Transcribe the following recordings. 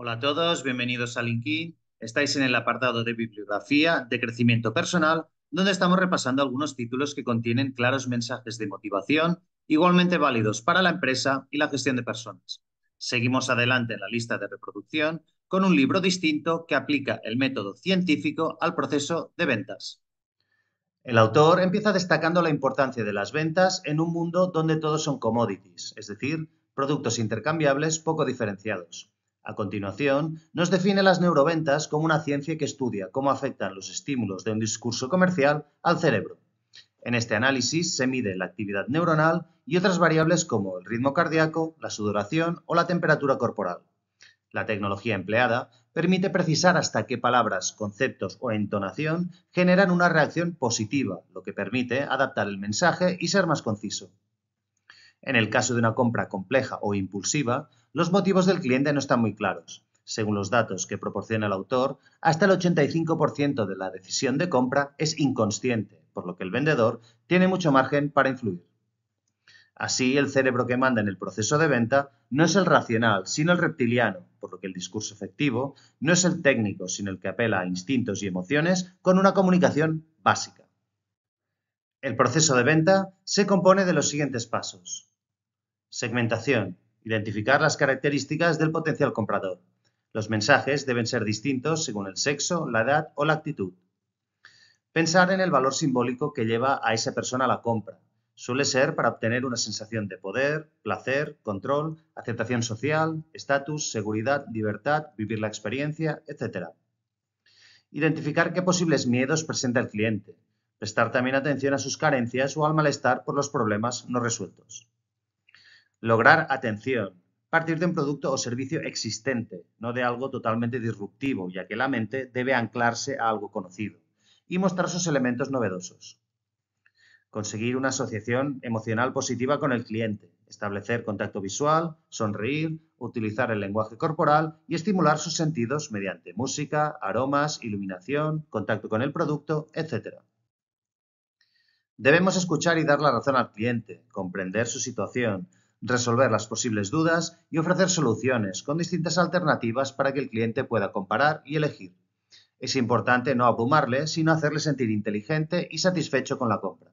Hola a todos, bienvenidos a LinkedIn. Estáis en el apartado de bibliografía de crecimiento personal, donde estamos repasando algunos títulos que contienen claros mensajes de motivación, igualmente válidos para la empresa y la gestión de personas. Seguimos adelante en la lista de reproducción con un libro distinto que aplica el método científico al proceso de ventas. El autor empieza destacando la importancia de las ventas en un mundo donde todos son commodities, es decir, productos intercambiables poco diferenciados. A continuación, nos define las neuroventas como una ciencia que estudia cómo afectan los estímulos de un discurso comercial al cerebro. En este análisis se mide la actividad neuronal y otras variables como el ritmo cardíaco, la sudoración o la temperatura corporal. La tecnología empleada permite precisar hasta qué palabras, conceptos o entonación generan una reacción positiva, lo que permite adaptar el mensaje y ser más conciso. En el caso de una compra compleja o impulsiva, los motivos del cliente no están muy claros. Según los datos que proporciona el autor, hasta el 85% de la decisión de compra es inconsciente, por lo que el vendedor tiene mucho margen para influir. Así, el cerebro que manda en el proceso de venta no es el racional, sino el reptiliano, por lo que el discurso efectivo no es el técnico, sino el que apela a instintos y emociones con una comunicación básica. El proceso de venta se compone de los siguientes pasos. Segmentación. Identificar las características del potencial comprador. Los mensajes deben ser distintos según el sexo, la edad o la actitud. Pensar en el valor simbólico que lleva a esa persona a la compra. Suele ser para obtener una sensación de poder, placer, control, aceptación social, estatus, seguridad, libertad, vivir la experiencia, etc. Identificar qué posibles miedos presenta el cliente. Prestar también atención a sus carencias o al malestar por los problemas no resueltos. Lograr atención. Partir de un producto o servicio existente, no de algo totalmente disruptivo, ya que la mente debe anclarse a algo conocido y mostrar sus elementos novedosos. Conseguir una asociación emocional positiva con el cliente, establecer contacto visual, sonreír, utilizar el lenguaje corporal y estimular sus sentidos mediante música, aromas, iluminación, contacto con el producto, etc. Debemos escuchar y dar la razón al cliente, comprender su situación, resolver las posibles dudas y ofrecer soluciones con distintas alternativas para que el cliente pueda comparar y elegir. Es importante no abrumarle, sino hacerle sentir inteligente y satisfecho con la compra.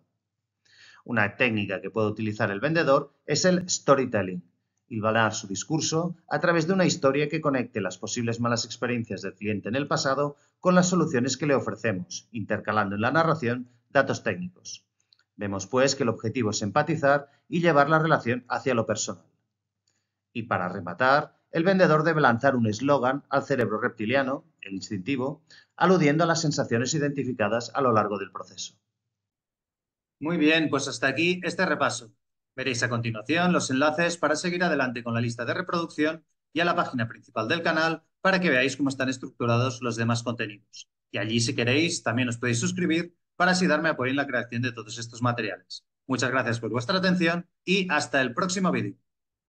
Una técnica que puede utilizar el vendedor es el storytelling, hilvanar su discurso a través de una historia que conecte las posibles malas experiencias del cliente en el pasado con las soluciones que le ofrecemos, intercalando en la narración datos técnicos. Vemos pues que el objetivo es empatizar y llevar la relación hacia lo personal. Y para rematar, el vendedor debe lanzar un eslogan al cerebro reptiliano, el instintivo, aludiendo a las sensaciones identificadas a lo largo del proceso. Muy bien, pues hasta aquí este repaso. Veréis a continuación los enlaces para seguir adelante con la lista de reproducción y a la página principal del canal para que veáis cómo están estructurados los demás contenidos. Y allí, si queréis, también os podéis suscribir para así darme apoyo en la creación de todos estos materiales. Muchas gracias por vuestra atención y hasta el próximo vídeo.